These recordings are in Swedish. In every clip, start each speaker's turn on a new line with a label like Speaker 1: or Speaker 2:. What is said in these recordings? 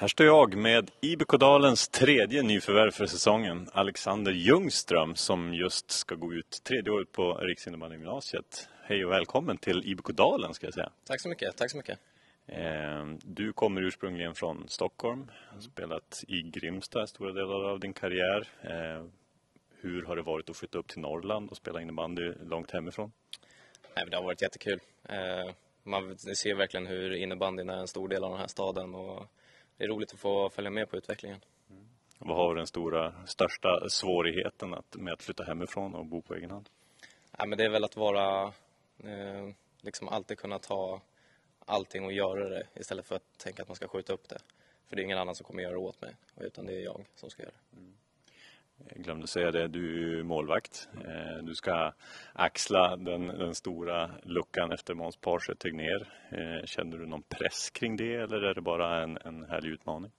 Speaker 1: Här står jag med IBK-Dalens tredje nyförvärv för säsongen, Alexander Ljungström, som just ska gå ut tredje året på Riksinnebandy-gymnasiet. Hej och välkommen till IBK-Dalen ska jag säga.
Speaker 2: Tack så mycket, tack så mycket.
Speaker 1: Eh, du kommer ursprungligen från Stockholm, har spelat i Grimsta stora delar av din karriär. Eh, hur har det varit att flytta upp till Norrland och spela innebandy långt hemifrån?
Speaker 2: Nej, det har varit jättekul. Eh, man ser verkligen hur innebandyn är en stor del av den här staden och det är roligt att få följa med på utvecklingen.
Speaker 1: Mm. Vad har den stora, största svårigheten att, med att flytta hemifrån och bo på egen hand?
Speaker 2: Ja, men det är väl att vara, eh, liksom alltid kunna ta allting och göra det istället för att tänka att man ska skjuta upp det. För det är ingen annan som kommer göra det åt mig, utan det är jag som ska göra det. Mm.
Speaker 1: Jag glömde säga det, du är målvakt. Eh, du ska axla den, den stora luckan efter Måns Parse Tegnér. Eh, känner du någon press kring det eller är det bara en, en härlig utmaning?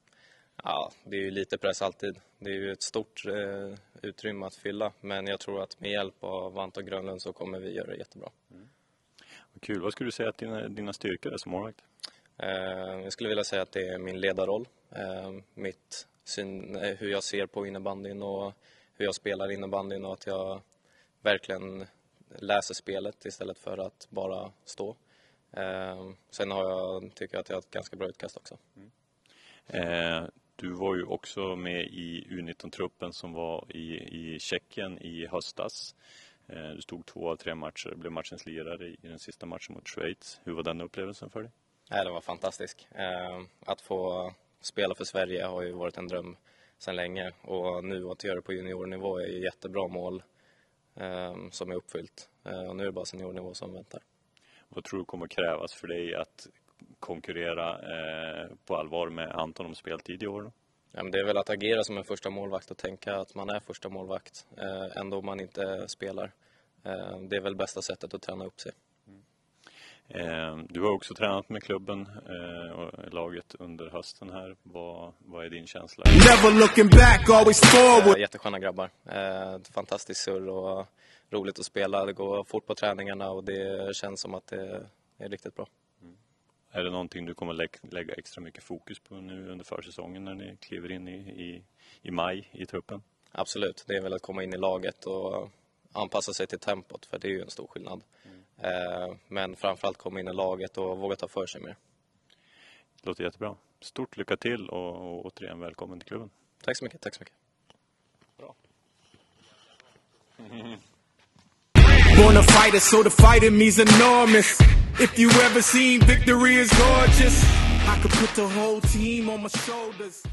Speaker 2: Ja, det är ju lite press alltid. Det är ju ett stort eh, utrymme att fylla men jag tror att med hjälp av Ante och Grönlund så kommer vi göra det jättebra. Mm.
Speaker 1: Kul. Vad skulle du säga att dina, dina styrkor är som målvakt?
Speaker 2: Eh, jag skulle vilja säga att det är min ledarroll, eh, mitt syn, eh, hur jag ser på innebandyn och hur jag spelar innebandyn och att jag verkligen läser spelet istället för att bara stå. Eh, sen har jag, tycker jag att jag har ett ganska bra utkast också. Mm.
Speaker 1: Eh, du var ju också med i U19-truppen som var i, i Tjeckien i höstas. Eh, du stod två av tre matcher, blev matchens lirare i den sista matchen mot Schweiz. Hur var den upplevelsen för dig?
Speaker 2: Ja, det var fantastisk. Eh, att få spela för Sverige har ju varit en dröm sedan länge och nu att göra det på juniornivå är ju jättebra mål eh, som är uppfyllt. Och nu är det bara seniornivå som väntar.
Speaker 1: Vad tror du kommer krävas för dig att konkurrera på allvar med Anton om speltid i år?
Speaker 2: Ja, men det är väl att agera som en första målvakt och tänka att man är första målvakt eh, ändå om man inte spelar. Eh, det är väl bästa sättet att träna upp sig. Mm.
Speaker 1: Eh, du har också tränat med klubben eh, och laget under hösten här. Vad, vad är din känsla? Never looking back, always forward. Jättesköna grabbar. Eh, fantastiskt surr och roligt att spela. Det går fort på träningarna och det känns som att det är riktigt bra. Är det någonting du kommer lä lägga extra mycket fokus på nu under försäsongen när ni kliver in i, i, i maj i truppen? Absolut, det är väl att komma in i laget och anpassa sig till tempot för det är ju en stor skillnad. Mm. Eh, men framförallt komma in i laget och våga ta för sig mer. Det låter jättebra. Stort lycka till och, och återigen välkommen till klubben. Tack så mycket, tack så mycket. Bra. Born a fighter so the fighting means enormous If you ever seen victory is gorgeous, I could put the whole team on my shoulders.